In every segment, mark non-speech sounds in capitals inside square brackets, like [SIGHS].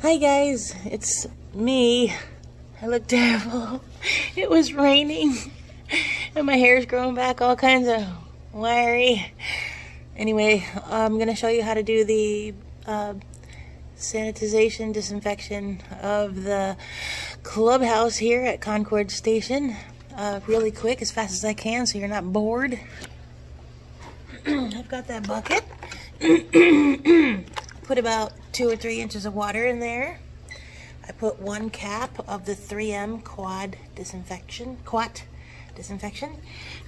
Hi guys, it's me. I look terrible. [LAUGHS] It was raining [LAUGHS] and my hair's growing back all kinds of wiry. Anyway, I'm gonna show you how to do the uh, sanitization, disinfection of the clubhouse here at Concord Station. Uh, really quick, as fast as I can so you're not bored. [CLEARS THROAT] I've got that bucket. [CLEARS THROAT] Put about two or three inches of water in there. I put one cap of the 3M quad disinfection, quat disinfection,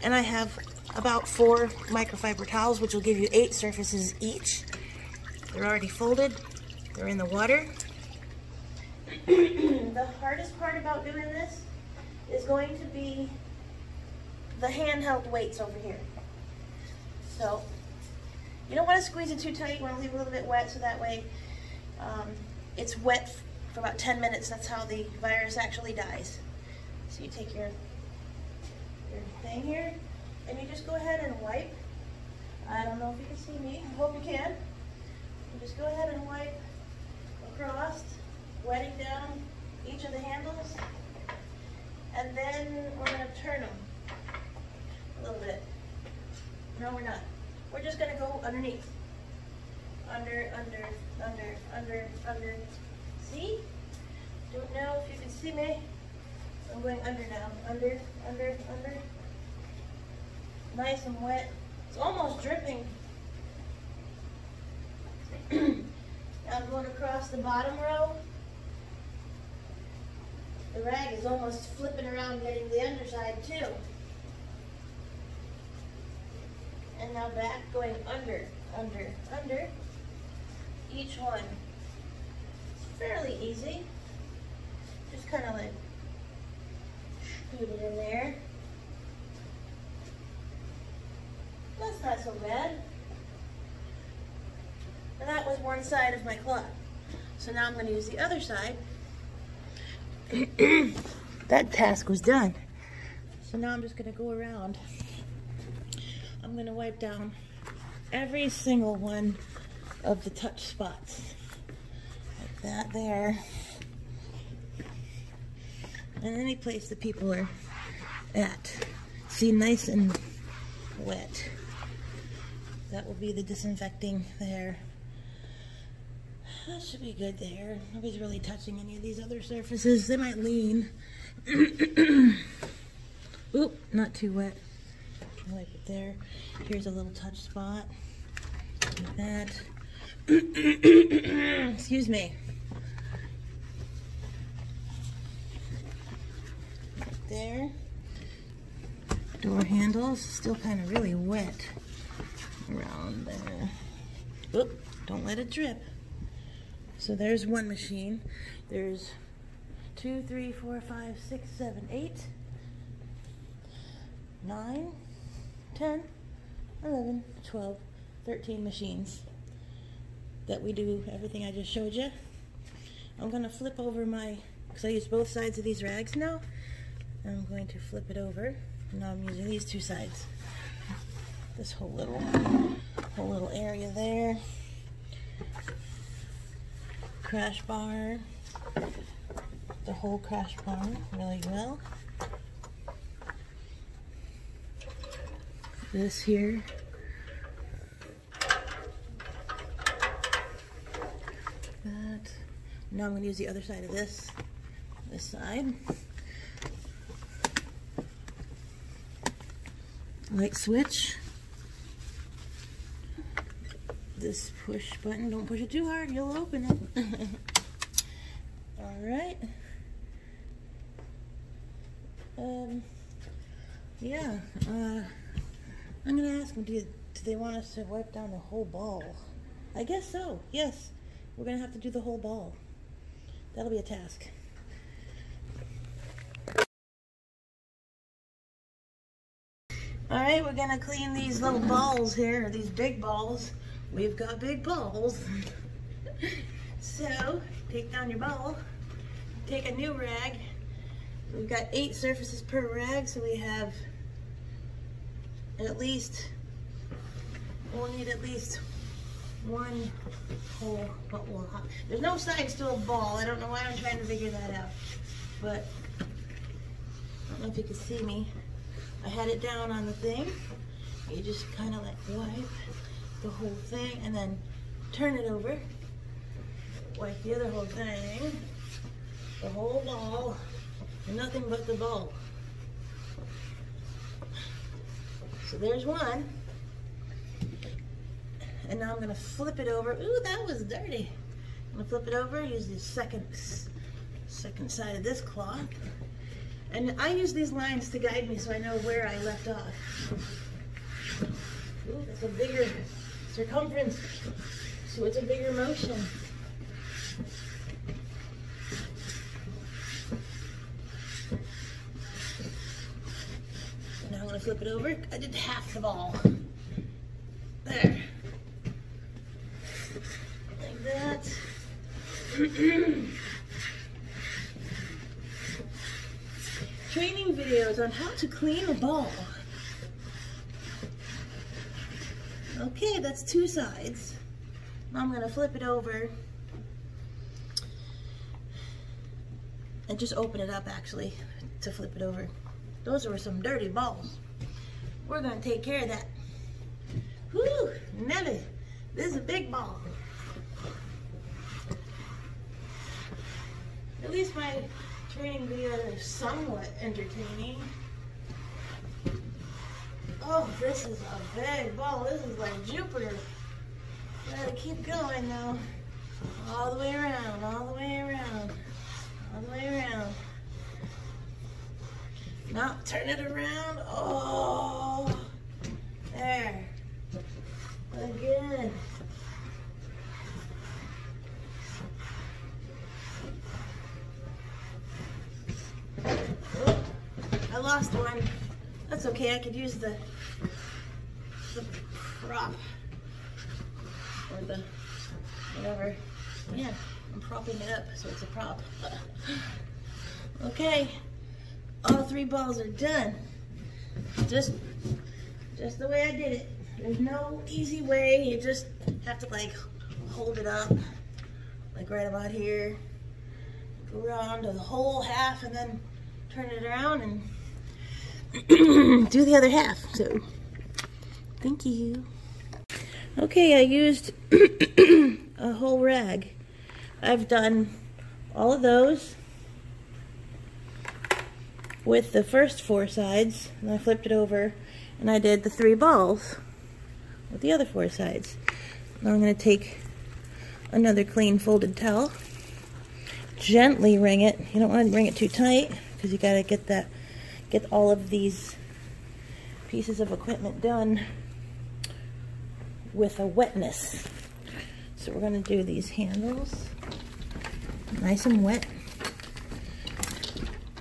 and I have about four microfiber towels, which will give you eight surfaces each. They're already folded. They're in the water. [CLEARS THROAT] the hardest part about doing this is going to be the handheld weights over here. So you don't want to squeeze it too tight. You want to leave it a little bit wet so that way um, it's wet for about 10 minutes. That's how the virus actually dies. So you take your, your thing here and you just go ahead and wipe. I don't know if you can see me. I hope you can. You just go ahead and wipe across, wetting down each of the handles. And then we're going to turn them a little bit. No, we're not. We're just going to go underneath. Under, under, under, under, under. See? Don't know if you can see me. I'm going under now. Under, under, under. Nice and wet. It's almost dripping. [CLEARS THROAT] now I'm going across the bottom row. The rag is almost flipping around getting the underside too. And now back going under, under, under. Each one. It's fairly easy. Just kind of like scoot it in there. That's not so bad. And that was one side of my cloth. So now I'm going to use the other side. [COUGHS] that task was done. So now I'm just going to go around. I'm going to wipe down every single one of the touch spots. Like that there. And any place that people are at. See, nice and wet. That will be the disinfecting there. That should be good there. Nobody's really touching any of these other surfaces. They might lean. [COUGHS] Oop, not too wet. Wipe it there. Here's a little touch spot. Like that. [COUGHS] Excuse me. There. Door handles still kind of really wet around there. Oop, don't let it drip. So there's one machine. There's two, three, four, five, six, seven, eight, nine, 10, 11, 12, 13 machines that we do everything I just showed you. I'm going to flip over my, because I use both sides of these rags now. I'm going to flip it over. Now I'm using these two sides. This whole little, whole little area there. Crash bar. The whole crash bar really well. This here. That. Now I'm going to use the other side of this. This side. Light switch. This push button, don't push it too hard, you'll open it. [LAUGHS] Alright. Um, yeah, uh, I'm gonna ask them, do, do they want us to wipe down the whole ball? I guess so, yes. We're gonna have to do the whole ball. That'll be a task. Alright, we're gonna clean these little balls here, these big balls. We've got big balls. [LAUGHS] so, take down your ball, take a new rag. We've got eight surfaces per rag, so we have at least, we'll need at least one hole, but well, there's no sides to a ball. I don't know why I'm trying to figure that out, but I don't know if you can see me. I had it down on the thing. You just kind of like wipe the whole thing and then turn it over. Wipe the other whole thing, the whole ball, and nothing but the ball. So there's one. And now I'm gonna flip it over. Ooh, that was dirty. I'm gonna flip it over, use the second, second side of this cloth. And I use these lines to guide me so I know where I left off. Ooh, that's a bigger circumference, so it's a bigger motion. Now I'm gonna flip it over. I did half the ball. There. Like that. Training videos on how to clean a ball. Okay, that's two sides. I'm gonna flip it over and just open it up actually to flip it over. Those were some dirty balls. We're gonna take care of that. Whew, Nelly, this is a big ball. At least my training videos are somewhat entertaining. Oh, this is a big ball. This is like Jupiter. Gotta keep going though. All the way around, all the way around, all the way around. Now turn it around. Oh, there. Again. Oh, I lost one. That's okay. I could use the the prop or the whatever. Yeah, I'm propping it up so it's a prop. [SIGHS] Okay, all three balls are done. Just, just the way I did it. There's no easy way. You just have to like hold it up, like right about here. Go around to the whole half and then turn it around and do the other half. So, thank you. Okay, I used [COUGHS] a whole rag. I've done all of those with the first four sides, and I flipped it over, and I did the three balls with the other four sides. Now I'm going to take another clean folded towel, gently wring it. You don't want to wring it too tight, because you got to get that, get all of these pieces of equipment done with a wetness. So we're going to do these handles nice and wet.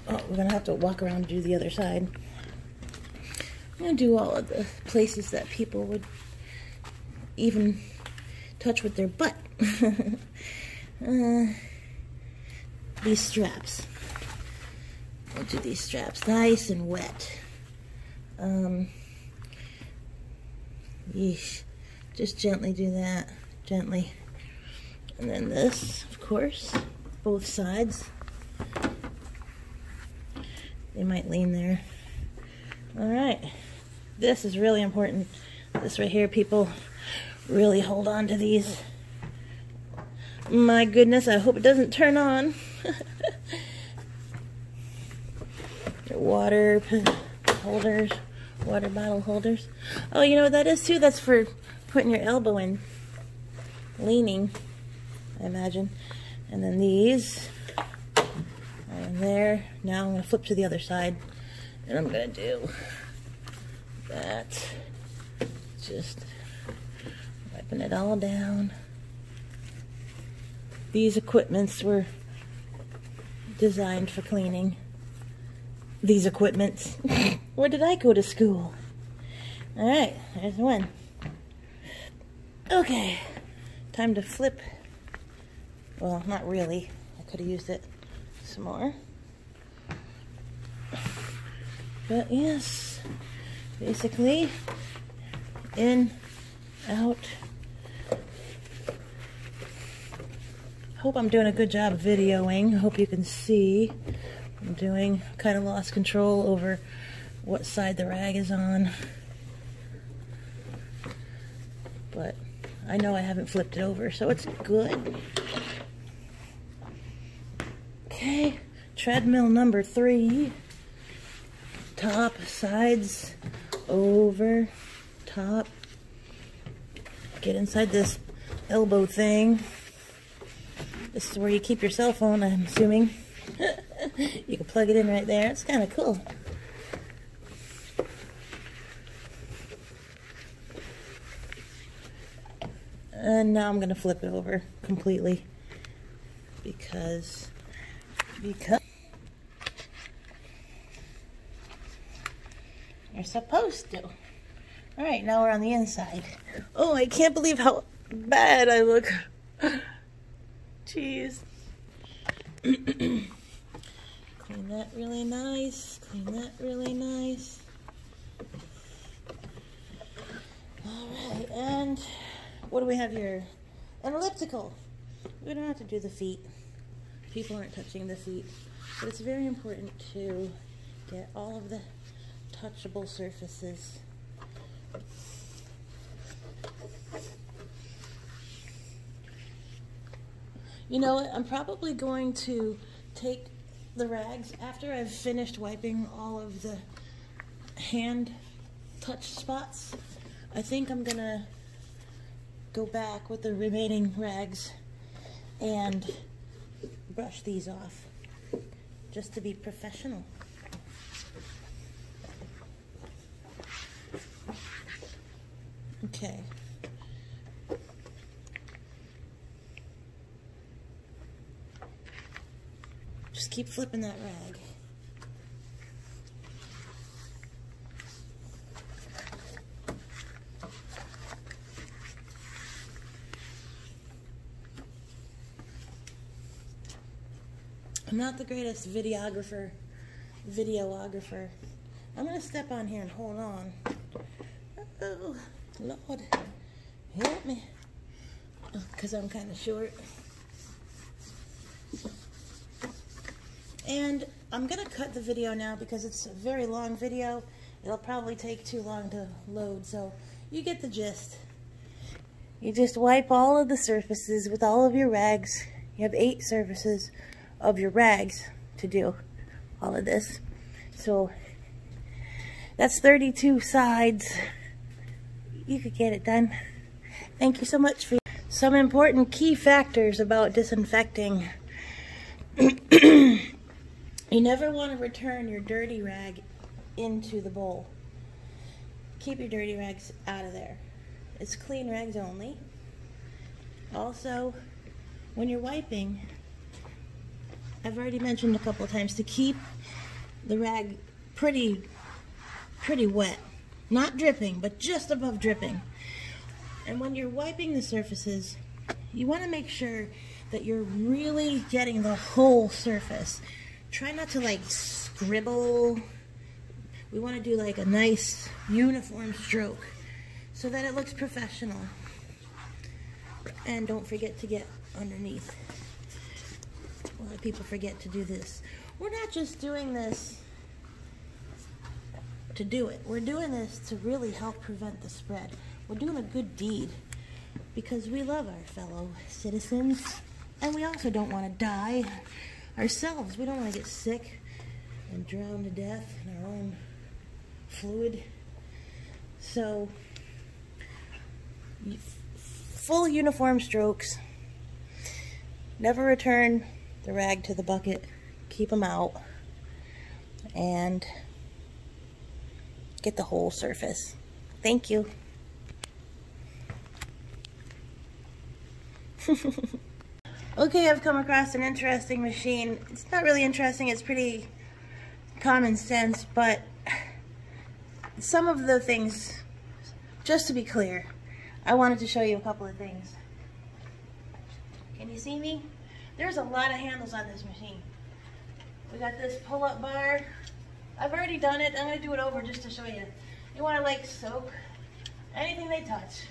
Oh, we're going to have to walk around and do the other side. I'm going to do all of the places that people would even touch with their butt. [LAUGHS] uh, these straps. Do these straps nice and wet. Um, yeesh. Just gently do that. Gently. And then this, of course, both sides. They might lean there. All right. This is really important. This right here, people really hold on to these. My goodness, I hope it doesn't turn on. [LAUGHS] water holders, water bottle holders. Oh, you know what that is too? That's for putting your elbow in, leaning, I imagine. And then these and there. Now I'm going to flip to the other side and I'm going to do that. Just wiping it all down. These equipments were designed for cleaning. These equipments. [LAUGHS] Where did I go to school? Alright, there's one. Okay, time to flip. Well, not really. I could have used it some more. But yes, basically, in, out, Hope I'm doing a good job videoing. Hope you can see. I'm doing kind of lost control over what side the rag is on. But I know I haven't flipped it over, so it's good. Okay, treadmill number three. Top, sides, over, top. Get inside this elbow thing. This is where you keep your cell phone, I'm assuming. [LAUGHS] you can plug it in right there. It's kind of cool. And now I'm going to flip it over completely because because you're supposed to. All right, now we're on the inside. Oh, I can't believe how bad I look. [LAUGHS] Jeez. [CLEARS THROAT] Clean that really nice. Clean that really nice. All right, and what do we have here? An elliptical. We don't have to do the feet. People aren't touching the feet. But it's very important to get all of the touchable surfaces. You know what? I'm probably going to take the rags after I've finished wiping all of the hand touch spots. I think I'm gonna go back with the remaining rags and brush these off just to be professional. Okay. Keep flipping that rag. I'm not the greatest videographer, videographer. I'm gonna step on here and hold on. Oh, Lord, help me. Because oh, I'm kind of short. And I'm gonna cut the video now because it's a very long video. It'll probably take too long to load, so you get the gist. You just wipe all of the surfaces with all of your rags. You have eight surfaces of your rags to do all of this. So that's 32 sides. You could get it done. Thank you so much for some important key factors about disinfecting. [CLEARS THROAT] you never want to return your dirty rag into the bowl. Keep your dirty rags out of there. It's clean rags only. Also, when you're wiping, I've already mentioned a couple times to keep the rag pretty, pretty wet. Not dripping, but just above dripping. And when you're wiping the surfaces, you want to make sure that you're really getting the whole surface. Try not to like scribble. We want to do like a nice uniform stroke so that it looks professional. And don't forget to get underneath. A lot of people forget to do this. We're not just doing this to do it. We're doing this to really help prevent the spread. We're doing a good deed because we love our fellow citizens and we also don't want to die ourselves. We don't want to get sick and drown to death in our own fluid. So, full uniform strokes. Never return the rag to the bucket, keep them out, and get the whole surface. Thank you. [LAUGHS] okay, I've come across an interesting machine. It's not really interesting, it's pretty common sense, but some of the things, just to be clear, I wanted to show you a couple of things. Can you see me? There's a lot of handles on this machine. We got this pull-up bar. I've already done it. I'm to do it over just to show you. You want to like soak anything they touch.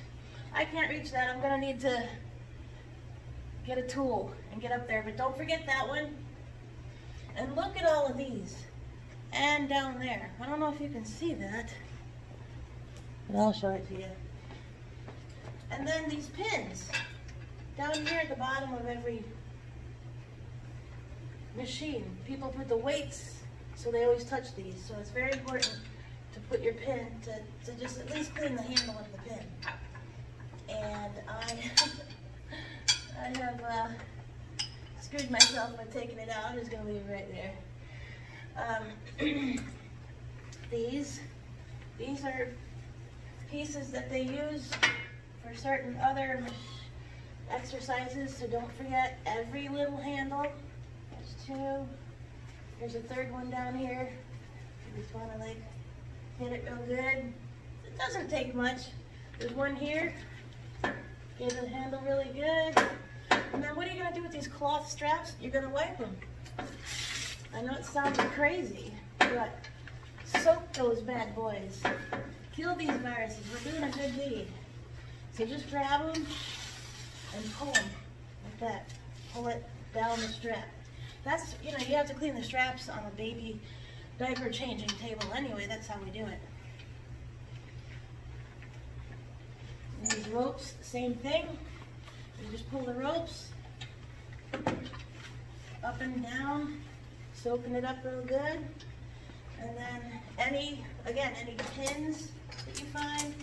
I can't reach that. I'm to need to get a tool and get up there. But don't forget that one. And look at all of these. And down there. I don't know if you can see that. But I'll show it to you. And then these pins. Down here at the bottom of every machine, people put the weights so they always touch these. So it's very important to put your pin, to, to just at least clean the handle of the pin. And I, [LAUGHS] I have uh, screwed myself by taking it out. I'm just going to leave it right there. Um, [CLEARS THROAT] these, these are pieces that they use for certain other exercises. So don't forget every little handle. There's two. There's a third one down here. You just want to like hit it real good. It doesn't take much. There's one here. Get the handle really good. And then what are you going to do with these cloth straps? You're going to wipe them. I know it sounds crazy, but soak those bad boys. Kill these viruses. We're doing a good deed. So just grab them and pull them like that. Pull it down the strap. That's, you know, you have to clean the straps on a baby diaper changing table anyway. That's how we do it. And these ropes, same thing. You just pull the ropes up and down, soaking it up real good. And then any, again, any pins that you find,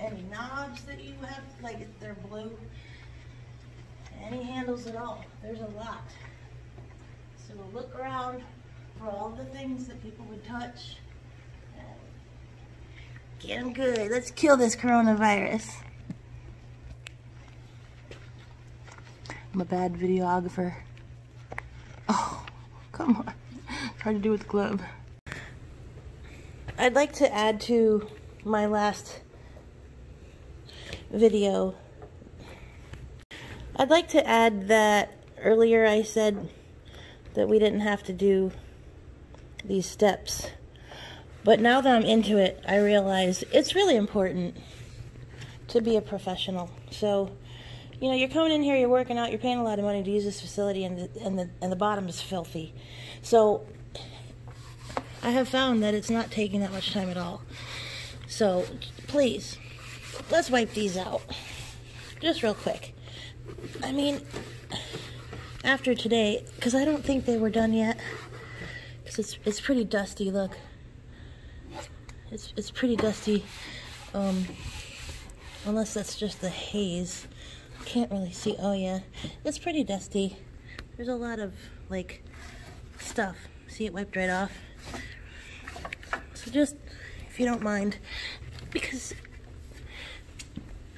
any knobs that you have, like they're blue, any handles at all. There's a lot. So look around for all the things that people would touch. Get them good. Let's kill this coronavirus. I'm a bad videographer. Oh, come on. Hard to do with glove. I'd like to add to my last video. I'd like to add that earlier I said that we didn't have to do these steps. But now that I'm into it, I realize it's really important to be a professional. So, you know, you're coming in here, you're working out, you're paying a lot of money to use this facility, and the, and the, and the bottom is filthy. So, I have found that it's not taking that much time at all. So, please, let's wipe these out. Just real quick. I mean, after today, because I don't think they were done yet. Because it's, it's pretty dusty, look. It's, it's pretty dusty. Um, unless that's just the haze. Can't really see. Oh, yeah. It's pretty dusty. There's a lot of, like, stuff. See it wiped right off? So just, if you don't mind, because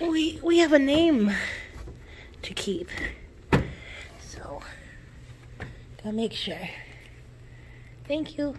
we, we have a name to keep. So, gotta make sure. Thank you.